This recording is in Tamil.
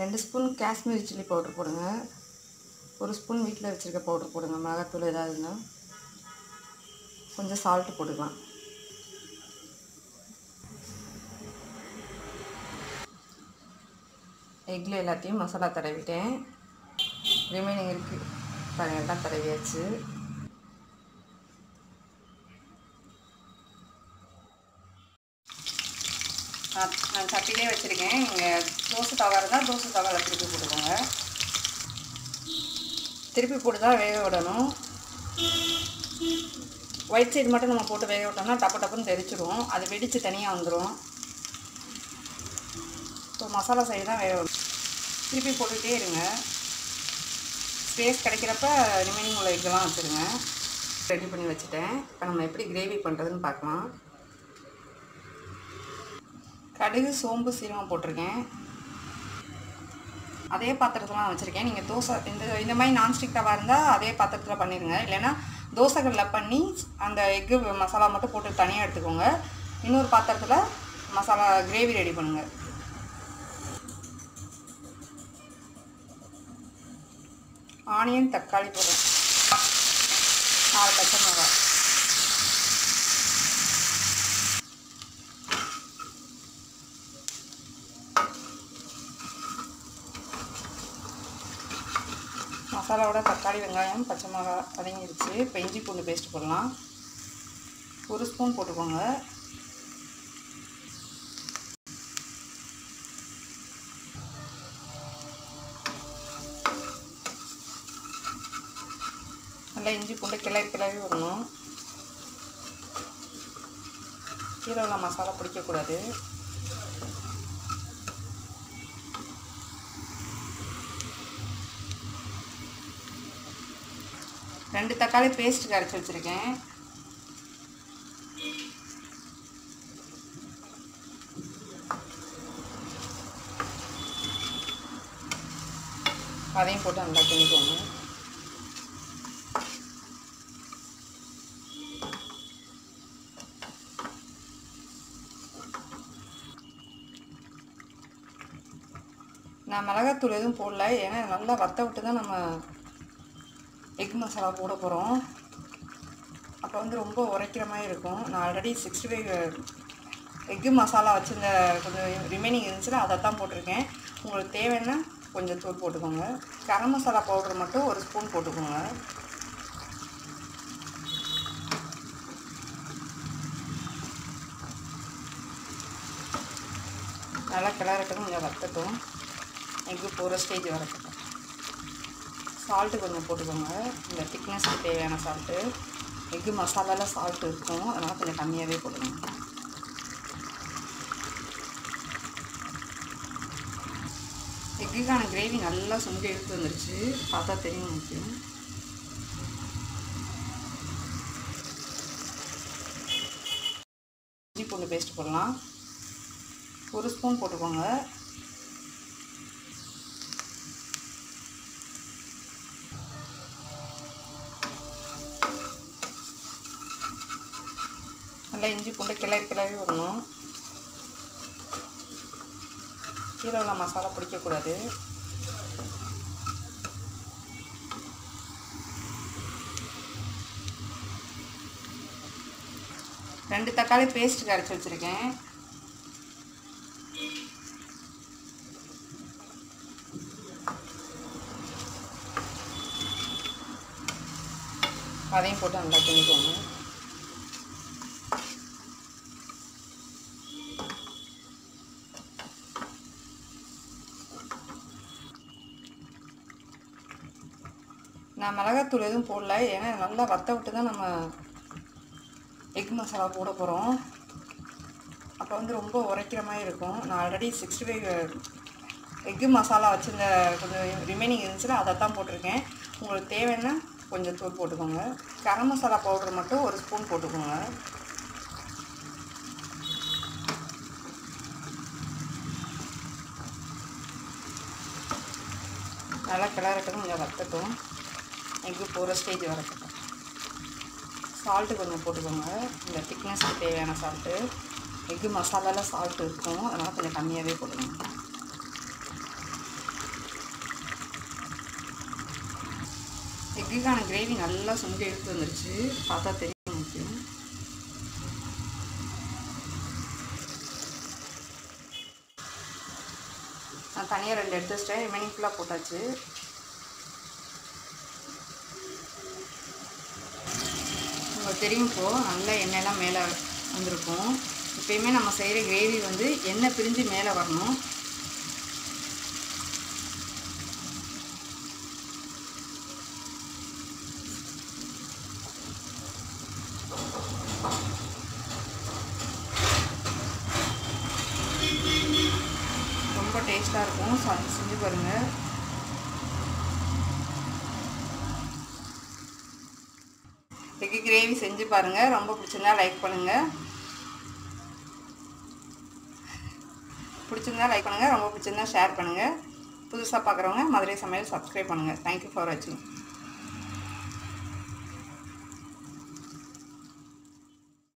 ரெண்டு ஸ்பூன் காஷ்மீரி சில்லி பவுடர் போடுங்க. ஒரு ஸ்பூன் வீட்டில் வச்சுருக்க பவுடர் போடுங்க. மிளகாத்தூள் ஏதாவதுன்னா. கொஞ்சம் சால்ட்டு போட்டுக்கலாம். எக்கில் எல்லாத்தையும் மசாலா தடவிட்டேன். ரிமைனிங் இருக்குது பாருங்கள் எல்லாம் தடவியாச்சு. நான் நான் சட்டிலே வச்சுருக்கேன். நீங்கள் தோசை தவா இருந்தால் தோசை தவாவில் திருப்பி போட்டுக்கோங்க. திருப்பி போட்டு தான் வேக விடணும். ஒயிட் சைடு மட்டும் நம்ம போட்டு வேக விட்டோம்னா டப்பு டப்புன்னு தெரிச்சிடும் அது வெடித்து தனியாக வந்துடும் ஸோ மசாலா சைடு தான் வேக விடணும். திருப்பி போட்டுகிட்டே இருங்க. ஸ்பேஸ் கிடைக்கிறப்ப ரிமைனிங் உள்ள இதெல்லாம் வச்சுருங்க. ரெடி பண்ணி வச்சுட்டேன். இப்போ நம்ம எப்படி கிரேவி பண்ணுறதுன்னு பார்க்கலாம். கடுகு சோம்பு சீரகம் போட்டிருக்கேன். அதே பாத்திரத்தில் வச்சுருக்கேன். நீங்கள் தோசை இந்த இந்த மாதிரி நான்ஸ்டிக் தவா இருந்தால் அதே பாத்திரத்தில் பண்ணிடுங்க இல்லைன்னா தோசைகளில் பண்ணி அந்த எக்கு மசாலா மட்டும் போட்டு தனியாக எடுத்துக்கோங்க. இன்னொரு பாத்திரத்தில் மசாலா கிரேவி ரெடி பண்ணுங்கள் ஆனியன் தக்காளி போடுறேன். நாலு பச்சை மிளகாய். மசாலாவோட தக்காளி வெங்காயம் பச்சை மிளகா வதங்கிருச்சு. இப்போ இஞ்சி பூண்டு பேஸ்ட் போடலாம். ஒரு ஸ்பூன் போட்டுக்கோங்க. நல்லா இஞ்சி பூண்டு கிளறி கிளறி வரணும். கீழே உள்ள மசாலா பிடிக்கக்கூடாது. ரெண்டு தக்காளி பேஸ்ட் கரைச்சி வச்சுருக்கேன். அதையும் போட்டு நல்லா கிண்டிக்கோங்க. நான் மிளகாத்தூள் எதுவும் போடல. ஏன்னா நல்லா வத்த விட்டு தான் நம்ம எக் மசாலா போட போகிறோம் அப்போ வந்து ரொம்ப உரைக்கிற மாதிரி இருக்கும். நான் ஆல்ரெடி சிக்ஸ்டி ஃபைவ் எக்கு மசாலா வச்சுருந்த கொஞ்சம் ரிமைனிங் இருந்துச்சுன்னா அதை தான் போட்டிருக்கேன். உங்களுக்கு தேவைன்னா கொஞ்சம் தூள் போட்டுக்கோங்க. கரம் மசாலா பவுடர் மட்டும் ஒரு ஸ்பூன் போட்டுக்கோங்க. நல்லா கிளறட்டும் கொஞ்சம் வத்தட்டும் எக்கு போகிற ஸ்டேஜ் வரட்டும் சால்ட்டு கொஞ்சம் போட்டுக்கோங்க. இந்த திக்னஸ்க்கு தேவையான சால்ட்டு. எக்கு மசாலாவில் சால்ட் இருக்கும். அதனால் கொஞ்சம் கம்மியாகவே போட்டுக்கோங்க எக்குக்கான கிரேவி நல்லா சுண்டி எடுத்து வந்துருச்சு. பார்த்தா தெரியும் முக்கியம் இஞ்சி பூண்டு பேஸ்ட் போடலாம். ஒரு ஸ்பூன் போட்டுக்கோங்க. நல்லா இஞ்சி பூண்டு கிளறி கிளறி விடணும். கீழே உள்ள மசாலா பிடிக்கக்கூடாது ரெண்டு தக்காளி பேஸ்ட் கரைச்சி வச்சுருக்கேன். அதையும் போட்டு நல்லா கிண்டிக்கோங்க. நான் மிளகாத்தூள் எதுவும் போடல. ஏன்னா நல்லா வத்த விட்டு தான் நம்ம எக் மசாலா போட போகிறோம் அப்போ வந்து ரொம்ப உரைக்கிற மாதிரி இருக்கும். நான் ஆல்ரெடி சிக்ஸ்டி ஃபைவ் எக்கு மசாலா வச்சுருந்த கொஞ்சம் ரிமைனிங் இருந்துச்சுன்னா அதை தான் போட்டிருக்கேன். உங்களுக்கு தேவைன்னா கொஞ்சம் தூள் போட்டுக்கோங்க. கரம் மசாலா பவுடர் மட்டும் ஒரு ஸ்பூன் போட்டுக்கோங்க. நல்லா கிளறட்டும் கொஞ்சம் வத்தட்டும். எக்கு போகிற ஸ்டேஜ் வரப்போ சால்ட்டு கொஞ்சம் போட்டுக்கோங்க. இந்த திக்னஸ்க்கு தேவையான சால்ட்டு எக்கு மசாலாவில் சால்ட் இருக்கும். அதனால் கொஞ்சம் கம்மியாகவே போட்டுக்கோங்க எக்குக்கான கிரேவி நல்லா சுண்டி எடுத்து வந்துருச்சு. பார்த்தா தெரியும் முக்கியம் நான் தனியாக ரெண்டு எடுத்து வச்சிட்டேன். ரிமைனிங் ஃபுல்லாக போட்டாச்சு. தெரியும். இப்போ நல்லா எண்ணெயெல்லாம் மேலே வந்திருக்கும். இப்போயுமே நம்ம செய்கிற கிரேவி வந்து எண்ணெய் பிரிஞ்சு மேலே வரணும். ரொம்ப டேஸ்ட்டாக இருக்கும். செஞ்சு பாருங்கள் எக்கு கிரேவி செஞ்சு பாருங்கள் ரொம்ப பிடிச்சிருந்தா லைக் பண்ணுங்கள் பிடிச்சிருந்தா லைக் பண்ணுங்கள் ரொம்ப பிடிச்சிருந்தா ஷேர் பண்ணுங்கள் புதுசாக பார்க்குறவங்க மதுரை சமையல் சப்ஸ்கிரைப் பண்ணுங்கள் தேங்க்யூ ஃபார் வாட்சிங்